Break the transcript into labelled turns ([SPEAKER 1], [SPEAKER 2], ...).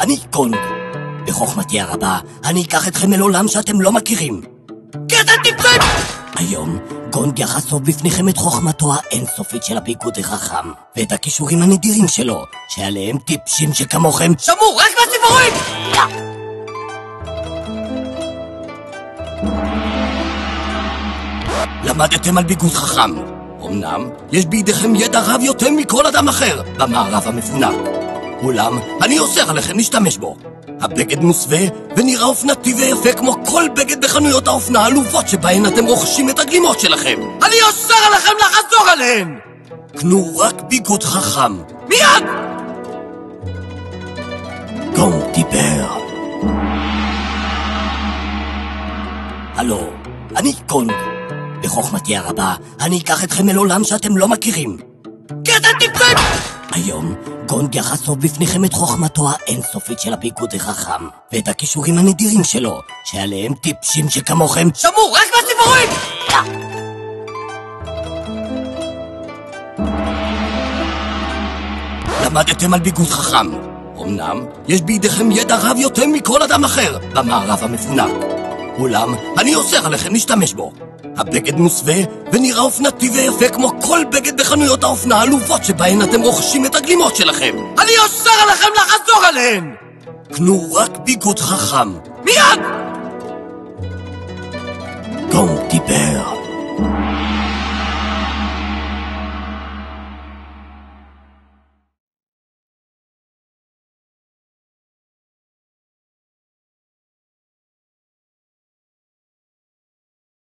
[SPEAKER 1] אני גונג. בחוכמתי הרבה, אני אקח אתכם אל עולם שאתם לא מכירים. טיפים! היום, גונג יחשוף בפניכם את חוכמתו האינסופית של הפיקוד החכם, ואת הכישורים הנדירים שלו, שעליהם טיפשים שכמוכם שמעו רק מהסיפורים! למדתם על ביגוד חכם. אמנם, יש בידיכם ידע רב יותר מכל אדם אחר במערב המפונק. אולם, אני אוסר עליכם להשתמש בו. הבגד מוסווה ונראה אופנתי ויפה כמו כל בגד בחנויות האופנה העלובות שבהן אתם רוכשים את הגלימות שלכם. אני אוסר עליכם לחזור עליהן! קנו רק ביגוד חכם. מיד! גונג דיבר. הלו, אני גונג. בחוכמתי הרבה, אני אקח אתכם אל עולם שאתם לא מכירים. קטע טיפים! היום, גונג יחשוף בפניכם את חוכמתו האינסופית של הפיקוד החכם, ואת הכישורים הנדירים שלו, שעליהם טיפשים שכמוכם שמעו רק מהסיפורים! למדתם על ביגוד חכם. אמנם, יש בידיכם ידע רב יותר מכל אדם אחר במערב המפונק. אולם, אני אוסר עליכם להשתמש בו. הבגד מוסווה ונראה אופנתי ויפה כמו כל בגד בחנויות האופנה העלובות שבהן אתם רוכשים את הגלימות שלכם. אני אוסר עליכם לחזור עליהן! קנו רק ביגוד חכם. מיד! גונג דיבר.